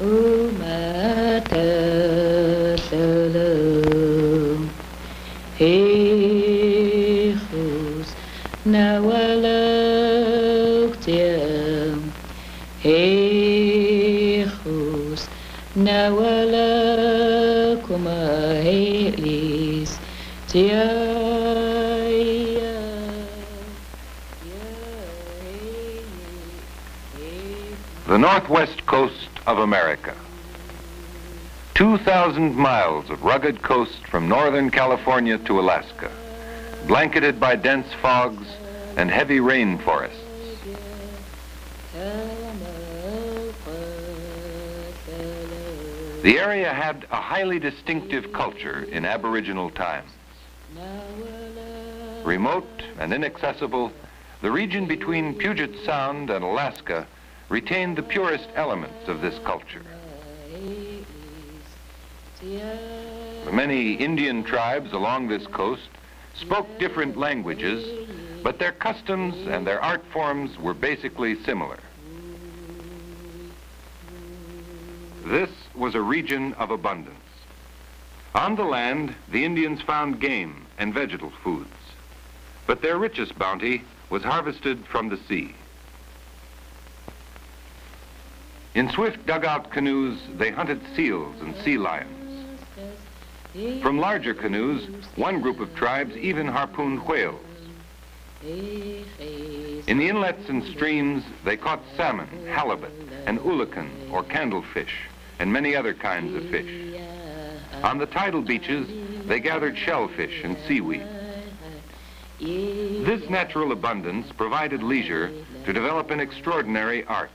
Ooh. 2,000 miles of rugged coast from northern California to Alaska, blanketed by dense fogs and heavy rainforests. The area had a highly distinctive culture in Aboriginal times. Remote and inaccessible, the region between Puget Sound and Alaska retained the purest elements of this culture. The many Indian tribes along this coast spoke different languages, but their customs and their art forms were basically similar. This was a region of abundance. On the land, the Indians found game and vegetable foods, but their richest bounty was harvested from the sea. In swift dugout canoes, they hunted seals and sea lions. From larger canoes, one group of tribes even harpooned whales. In the inlets and streams, they caught salmon, halibut, and oolichan, or candlefish, and many other kinds of fish. On the tidal beaches, they gathered shellfish and seaweed. This natural abundance provided leisure to develop an extraordinary art.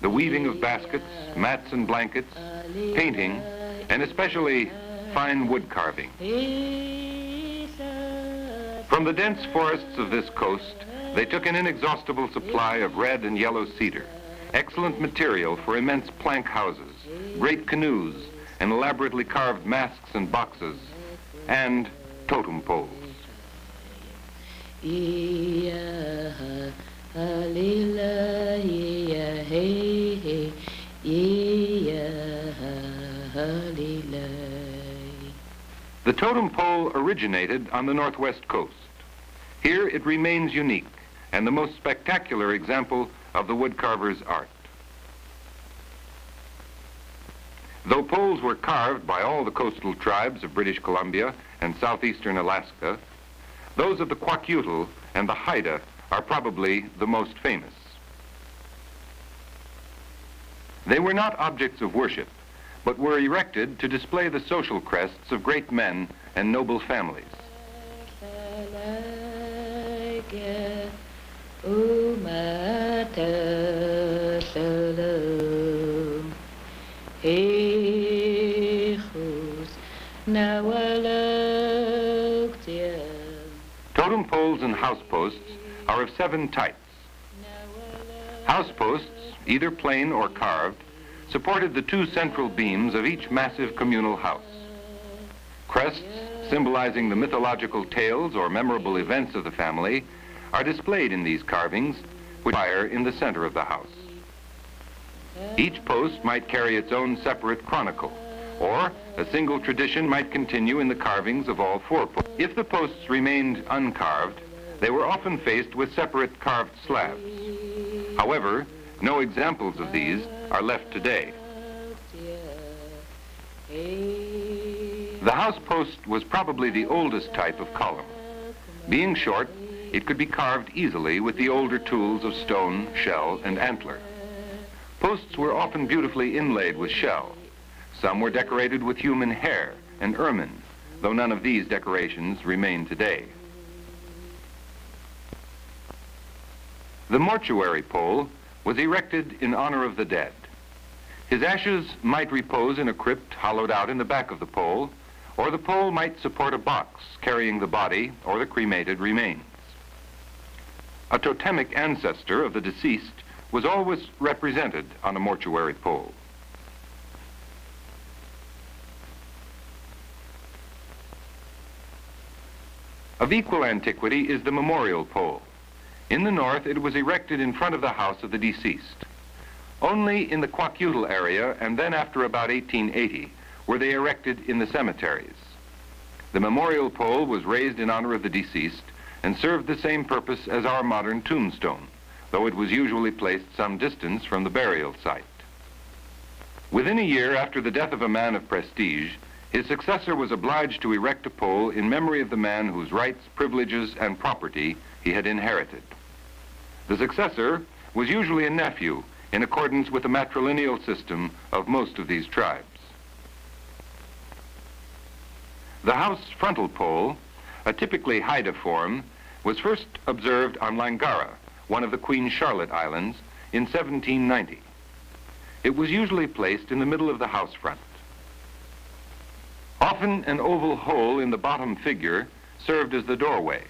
The weaving of baskets, mats and blankets, painting, and especially fine wood carving. From the dense forests of this coast, they took an inexhaustible supply of red and yellow cedar, excellent material for immense plank houses, great canoes, and elaborately carved masks and boxes, and totem poles. Totem pole originated on the northwest coast. Here it remains unique and the most spectacular example of the woodcarver's art. Though poles were carved by all the coastal tribes of British Columbia and southeastern Alaska, those of the Kwakiutl and the Haida are probably the most famous. They were not objects of worship, but were erected to display the social crests of great men and noble families. Totem poles and house posts are of seven types. House posts, either plain or carved, supported the two central beams of each massive communal house. Crests, symbolizing the mythological tales or memorable events of the family, are displayed in these carvings, which fire in the center of the house. Each post might carry its own separate chronicle, or a single tradition might continue in the carvings of all four posts. If the posts remained uncarved, they were often faced with separate carved slabs. However, no examples of these are left today. The house post was probably the oldest type of column. Being short, it could be carved easily with the older tools of stone, shell, and antler. Posts were often beautifully inlaid with shell. Some were decorated with human hair and ermine, though none of these decorations remain today. The mortuary pole was erected in honor of the dead. His ashes might repose in a crypt hollowed out in the back of the pole, or the pole might support a box carrying the body or the cremated remains. A totemic ancestor of the deceased was always represented on a mortuary pole. Of equal antiquity is the memorial pole. In the north, it was erected in front of the house of the deceased. Only in the Kwakiutl area and then after about 1880 were they erected in the cemeteries. The memorial pole was raised in honor of the deceased and served the same purpose as our modern tombstone, though it was usually placed some distance from the burial site. Within a year after the death of a man of prestige, his successor was obliged to erect a pole in memory of the man whose rights, privileges, and property he had inherited. The successor was usually a nephew in accordance with the matrilineal system of most of these tribes. The house frontal pole, a typically Haida form, was first observed on Langara, one of the Queen Charlotte Islands, in 1790. It was usually placed in the middle of the house front. Often an oval hole in the bottom figure served as the doorway.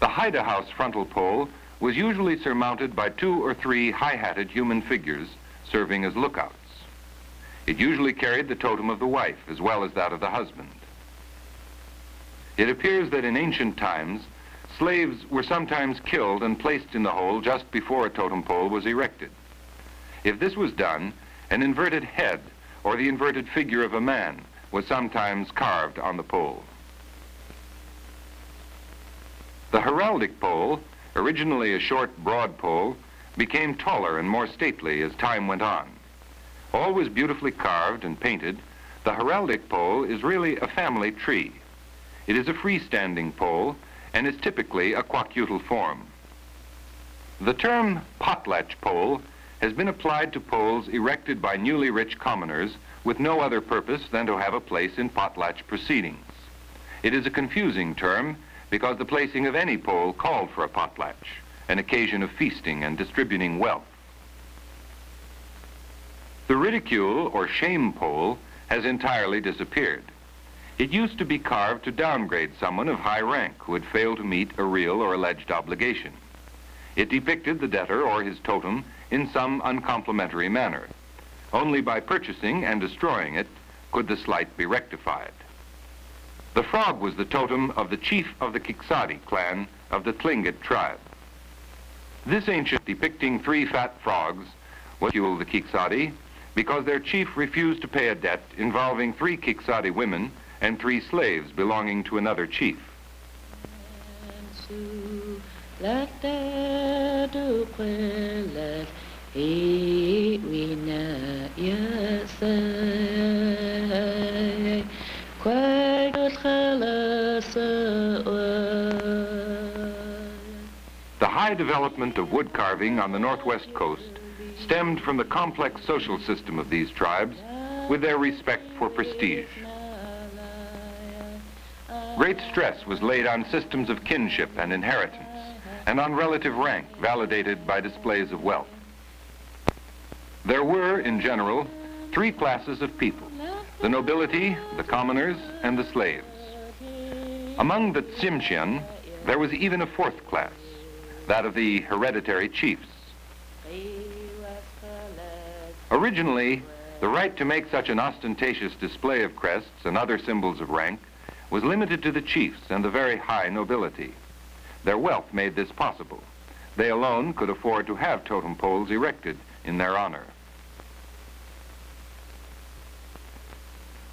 The Haida house frontal pole was usually surmounted by two or three high-hatted human figures serving as lookouts. It usually carried the totem of the wife as well as that of the husband. It appears that in ancient times, slaves were sometimes killed and placed in the hole just before a totem pole was erected. If this was done, an inverted head or the inverted figure of a man was sometimes carved on the pole. The heraldic pole, originally a short, broad pole, became taller and more stately as time went on. Always beautifully carved and painted, the heraldic pole is really a family tree. It is a freestanding pole and is typically a Kwakiutl form. The term potlatch pole has been applied to poles erected by newly rich commoners with no other purpose than to have a place in potlatch proceedings. It is a confusing term because the placing of any pole called for a potlatch, an occasion of feasting and distributing wealth. The ridicule or shame pole has entirely disappeared. It used to be carved to downgrade someone of high rank who had failed to meet a real or alleged obligation. It depicted the debtor or his totem in some uncomplimentary manner. Only by purchasing and destroying it could the slight be rectified. The frog was the totem of the chief of the Kiksadi clan of the Tlingit tribe. This ancient depicting three fat frogs was fuel the Kiksadi because their chief refused to pay a debt involving three Kiksadi women and three slaves belonging to another chief. The high development of wood carving on the northwest coast stemmed from the complex social system of these tribes with their respect for prestige. Great stress was laid on systems of kinship and inheritance and on relative rank validated by displays of wealth. There were, in general, three classes of people, the nobility, the commoners, and the slaves. Among the Tsimshian, there was even a fourth class, that of the hereditary chiefs. Originally, the right to make such an ostentatious display of crests and other symbols of rank was limited to the chiefs and the very high nobility. Their wealth made this possible. They alone could afford to have totem poles erected in their honor.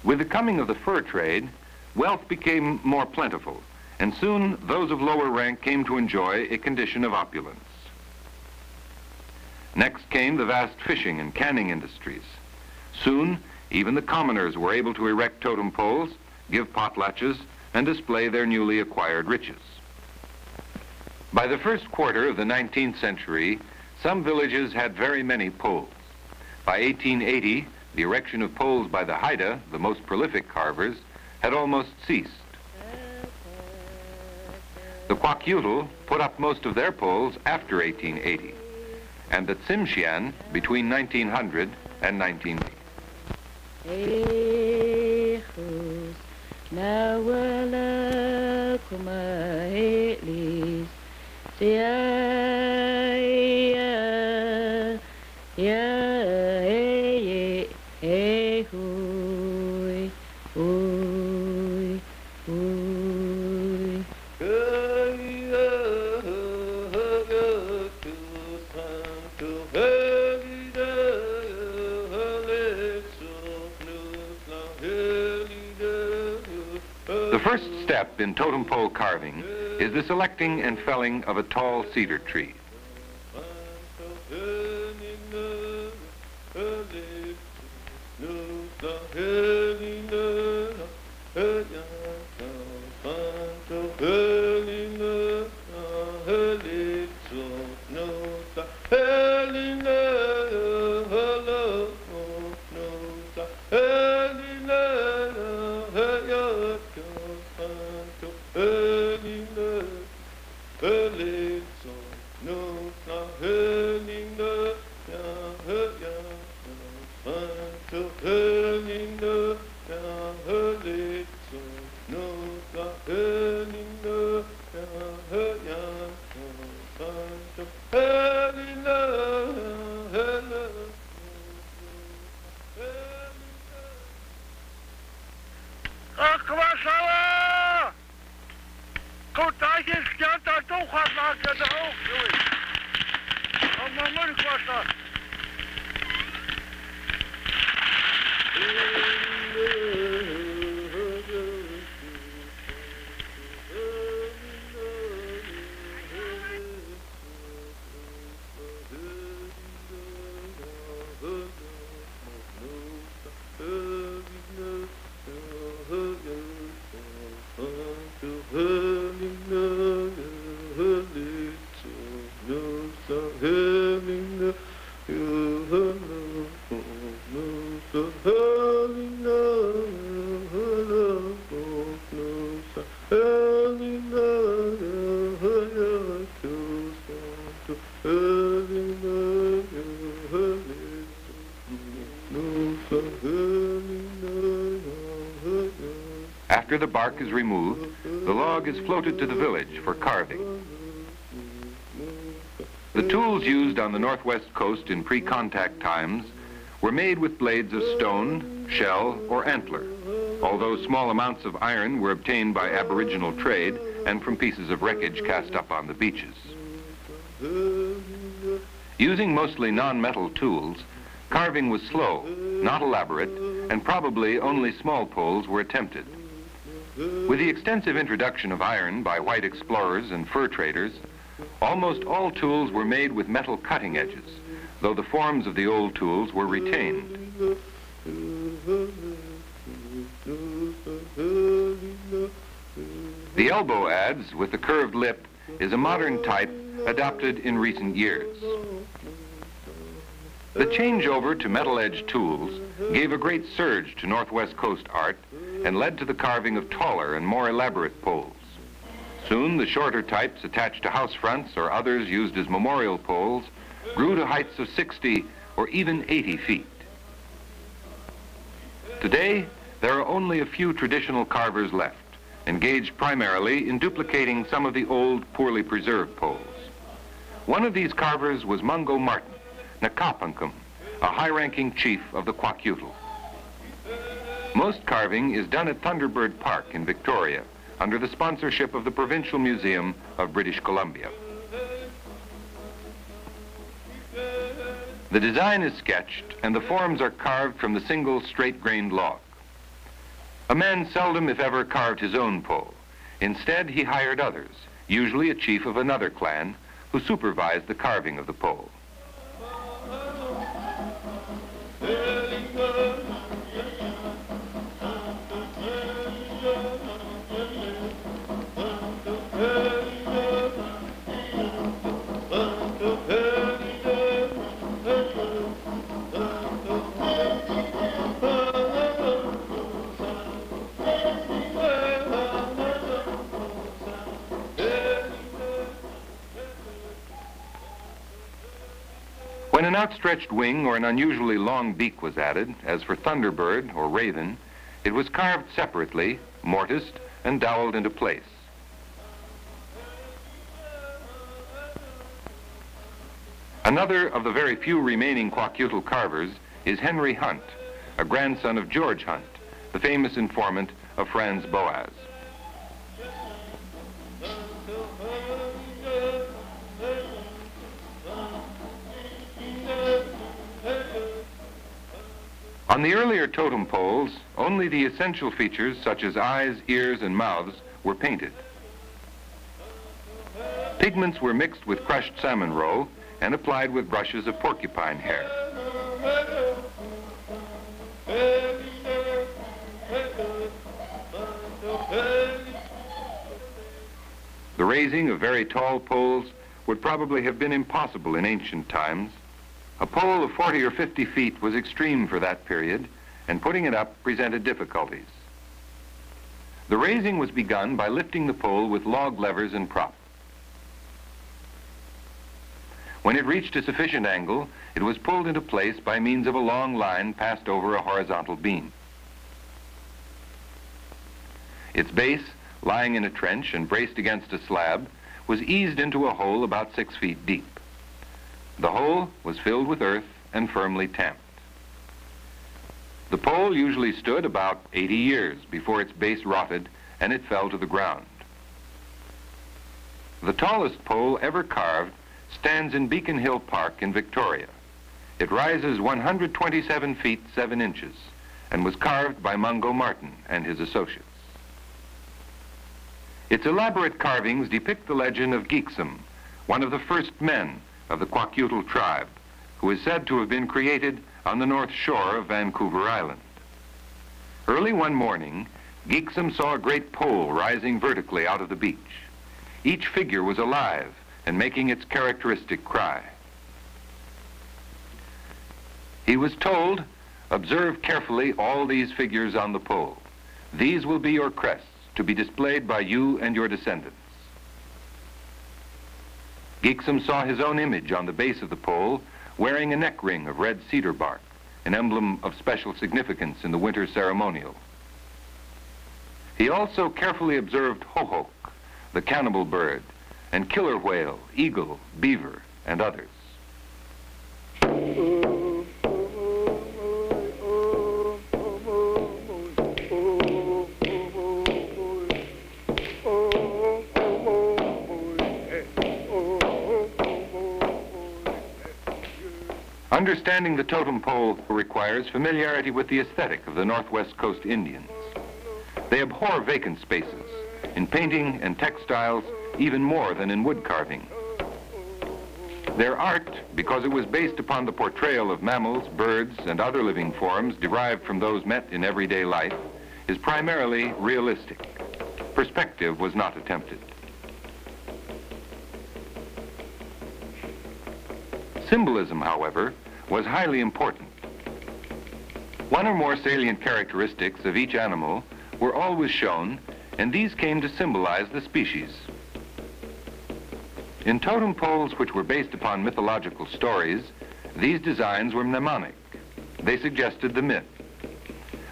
With the coming of the fur trade, wealth became more plentiful, and soon those of lower rank came to enjoy a condition of opulence. Next came the vast fishing and canning industries. Soon, even the commoners were able to erect totem poles, give potlatches, and display their newly acquired riches. By the first quarter of the 19th century, some villages had very many poles. By 1880, the erection of poles by the Haida, the most prolific carvers, had almost ceased. The Kwakiutl put up most of their poles after 1880 and the Tsimshian between 1900 and 1980. The first step in totem pole carving is the selecting and felling of a tall cedar tree. Aquasala! The bark is removed, the log is floated to the village for carving. The tools used on the northwest coast in pre-contact times were made with blades of stone, shell, or antler, although small amounts of iron were obtained by aboriginal trade and from pieces of wreckage cast up on the beaches. Using mostly non-metal tools, carving was slow, not elaborate, and probably only small poles were attempted. With the extensive introduction of iron by white explorers and fur traders, almost all tools were made with metal cutting edges, though the forms of the old tools were retained. The elbow adze with the curved lip is a modern type adopted in recent years. The changeover to metal-edged tools gave a great surge to Northwest Coast art and led to the carving of taller and more elaborate poles. Soon, the shorter types attached to house fronts or others used as memorial poles grew to heights of 60 or even 80 feet. Today, there are only a few traditional carvers left, engaged primarily in duplicating some of the old, poorly preserved poles. One of these carvers was Mungo Martin, Nakapankam, a high-ranking chief of the Kwakiutl. Most carving is done at Thunderbird Park in Victoria under the sponsorship of the Provincial Museum of British Columbia. The design is sketched and the forms are carved from the single straight-grained log. A man seldom, if ever, carved his own pole. Instead, he hired others, usually a chief of another clan, who supervised the carving of the pole. An outstretched wing or an unusually long beak was added, as for thunderbird or raven, it was carved separately, mortised, and doweled into place. Another of the very few remaining Kwakiutl carvers is Henry Hunt, a grandson of George Hunt, the famous informant of Franz Boas. On the earlier totem poles, only the essential features such as eyes, ears, and mouths were painted. Pigments were mixed with crushed salmon roe and applied with brushes of porcupine hair. The raising of very tall poles would probably have been impossible in ancient times. A pole of 40 or 50 feet was extreme for that period, and putting it up presented difficulties. The raising was begun by lifting the pole with log levers and prop. When it reached a sufficient angle, it was pulled into place by means of a long line passed over a horizontal beam. Its base, lying in a trench and braced against a slab, was eased into a hole about six feet deep. The hole was filled with earth and firmly tamped. The pole usually stood about 80 years before its base rotted and it fell to the ground. The tallest pole ever carved stands in Beacon Hill Park in Victoria. It rises 127 feet 7 inches and was carved by Mungo Martin and his associates. Its elaborate carvings depict the legend of Geeksum, one of the first men of the Kwakiutl tribe, who is said to have been created on the north shore of Vancouver Island. Early one morning, Geeksum saw a great pole rising vertically out of the beach. Each figure was alive and making its characteristic cry. He was told, observe carefully all these figures on the pole. These will be your crests to be displayed by you and your descendants. Geeksum saw his own image on the base of the pole wearing a neck ring of red cedar bark, an emblem of special significance in the winter ceremonial. He also carefully observed hohok, the cannibal bird, and killer whale, eagle, beaver, and others. Understanding the totem pole requires familiarity with the aesthetic of the Northwest Coast Indians. They abhor vacant spaces, in painting and textiles even more than in wood carving. Their art, because it was based upon the portrayal of mammals, birds, and other living forms derived from those met in everyday life, is primarily realistic. Perspective was not attempted. Symbolism, however, was highly important. One or more salient characteristics of each animal were always shown, and these came to symbolize the species. In totem poles which were based upon mythological stories, these designs were mnemonic. They suggested the myth.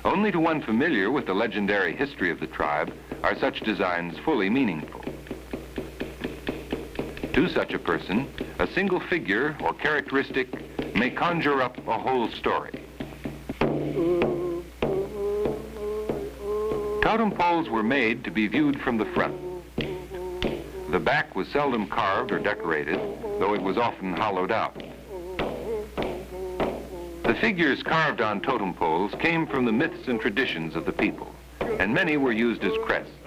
Only to one familiar with the legendary history of the tribe are such designs fully meaningful. To such a person, a single figure or characteristic may conjure up a whole story. Totem poles were made to be viewed from the front. The back was seldom carved or decorated, though it was often hollowed out. The figures carved on totem poles came from the myths and traditions of the people, and many were used as crests.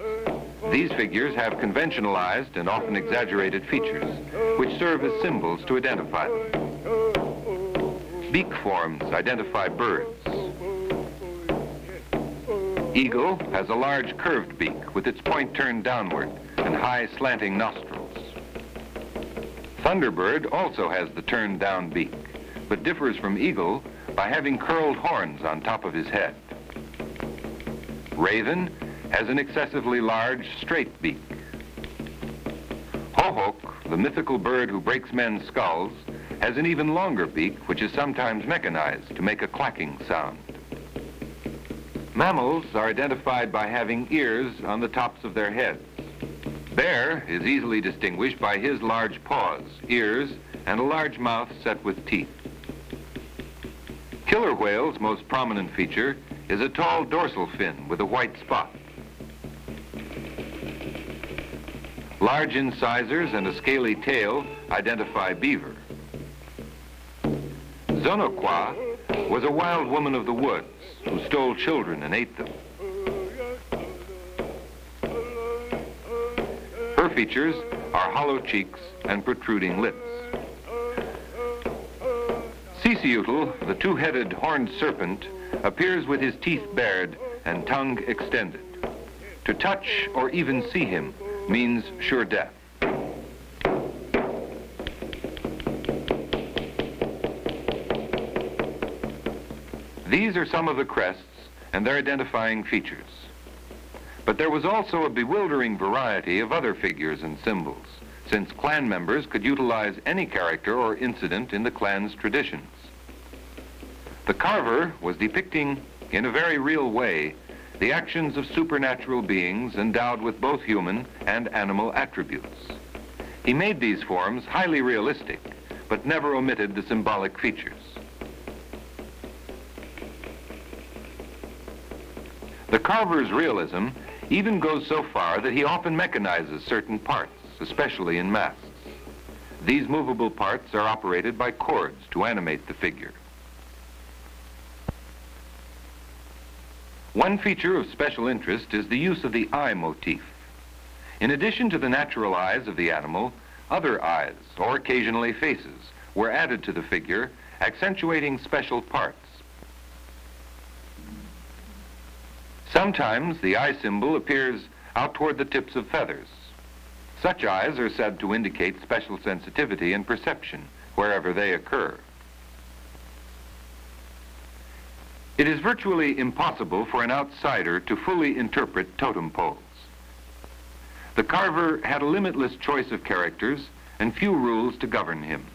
These figures have conventionalized and often exaggerated features, which serve as symbols to identify them. Beak forms identify birds. Eagle has a large curved beak with its point turned downward and high slanting nostrils. Thunderbird also has the turned down beak, but differs from eagle by having curled horns on top of his head. Raven has an excessively large straight beak. Hohok, the mythical bird who breaks men's skulls, has an even longer beak which is sometimes mechanized to make a clacking sound. Mammals are identified by having ears on the tops of their heads. Bear is easily distinguished by his large paws, ears, and a large mouth set with teeth. Killer whale's most prominent feature is a tall dorsal fin with a white spot. Large incisors and a scaly tail identify beaver. Zonokwa was a wild woman of the woods who stole children and ate them. Her features are hollow cheeks and protruding lips. Sisiutl, the two-headed horned serpent, appears with his teeth bared and tongue extended. To touch or even see him means sure death. These are some of the crests and their identifying features. But there was also a bewildering variety of other figures and symbols, since clan members could utilize any character or incident in the clan's traditions. The carver was depicting, in a very real way, the actions of supernatural beings endowed with both human and animal attributes. He made these forms highly realistic, but never omitted the symbolic features. The carver's realism even goes so far that he often mechanizes certain parts, especially in masks. These movable parts are operated by cords to animate the figure. One feature of special interest is the use of the eye motif. In addition to the natural eyes of the animal, other eyes, or occasionally faces, were added to the figure, accentuating special parts. Sometimes the eye symbol appears out toward the tips of feathers. Such eyes are said to indicate special sensitivity and perception wherever they occur. It is virtually impossible for an outsider to fully interpret totem poles. The carver had a limitless choice of characters and few rules to govern him.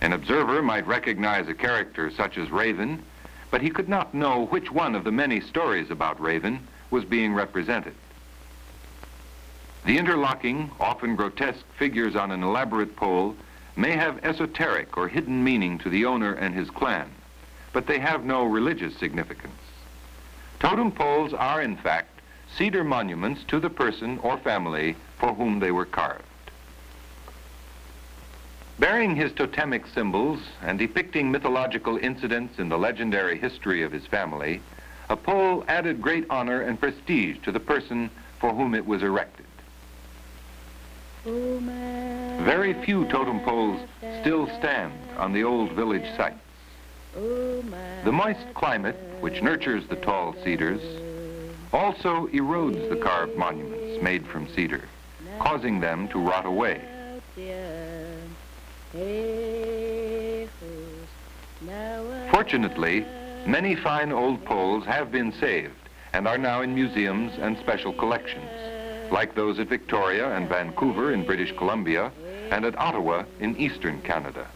An observer might recognize a character such as Raven, but he could not know which one of the many stories about Raven was being represented. The interlocking, often grotesque figures on an elaborate pole may have esoteric or hidden meaning to the owner and his clan but they have no religious significance. Totem poles are, in fact, cedar monuments to the person or family for whom they were carved. Bearing his totemic symbols and depicting mythological incidents in the legendary history of his family, a pole added great honor and prestige to the person for whom it was erected. Very few totem poles still stand on the old village site. The moist climate, which nurtures the tall cedars, also erodes the carved monuments made from cedar, causing them to rot away. Fortunately, many fine old poles have been saved and are now in museums and special collections, like those at Victoria and Vancouver in British Columbia and at Ottawa in eastern Canada.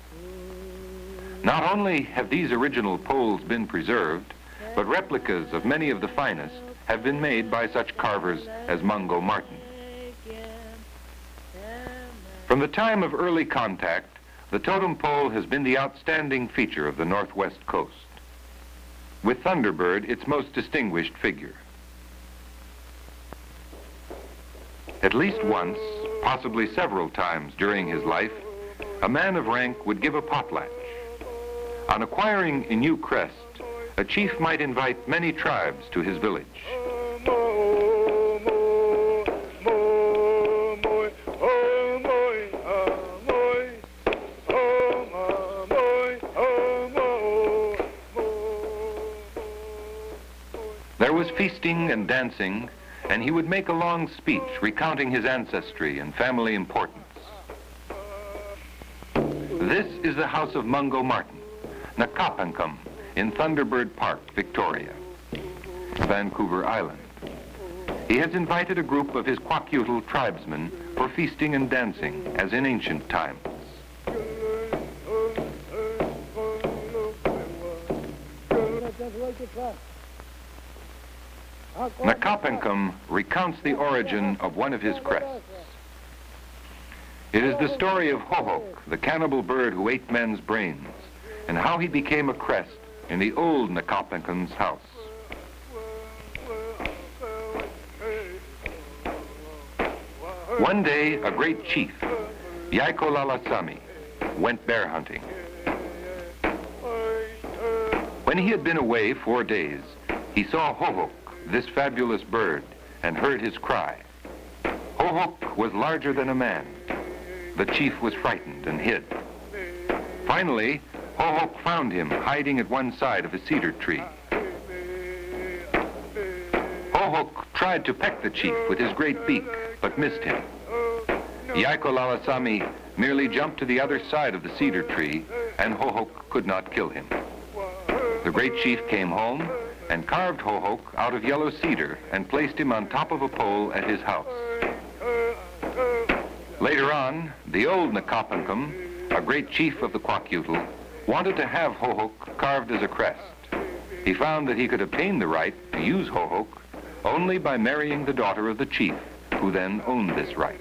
Not only have these original poles been preserved, but replicas of many of the finest have been made by such carvers as Mungo Martin. From the time of early contact, the totem pole has been the outstanding feature of the northwest coast, with Thunderbird its most distinguished figure. At least once, possibly several times during his life, a man of rank would give a potlatch on acquiring a new crest, a chief might invite many tribes to his village. There was feasting and dancing, and he would make a long speech recounting his ancestry and family importance. This is the house of Mungo Martin. Nakapankam in Thunderbird Park, Victoria, Vancouver Island. He has invited a group of his Kwakiutl tribesmen for feasting and dancing, as in ancient times. Nakapankam recounts the origin of one of his crests. It is the story of Hohok, the cannibal bird who ate men's brains and how he became a crest in the old Nakapankam's house. One day, a great chief, Yaiko Lalasami, went bear hunting. When he had been away four days, he saw Hohok, this fabulous bird, and heard his cry. Hohok was larger than a man. The chief was frightened and hid. Finally, Hohok found him hiding at one side of a cedar tree. Hohok tried to peck the chief with his great beak, but missed him. Yaiko Lalasami merely jumped to the other side of the cedar tree, and Hohok could not kill him. The great chief came home and carved Hohok out of yellow cedar and placed him on top of a pole at his house. Later on, the old Nakapankam, a great chief of the Kwakiutl, wanted to have Hohok carved as a crest. He found that he could obtain the right to use Hohok only by marrying the daughter of the chief, who then owned this right.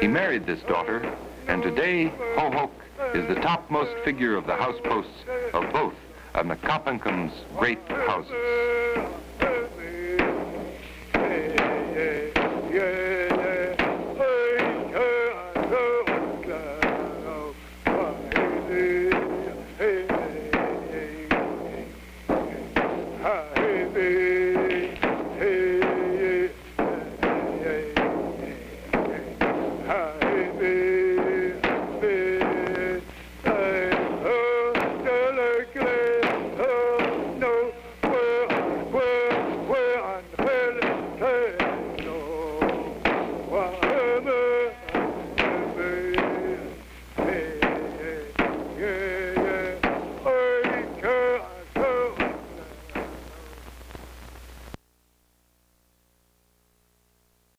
He married this daughter, and today Hohok is the topmost figure of the house posts of both of Nakapankam's great houses.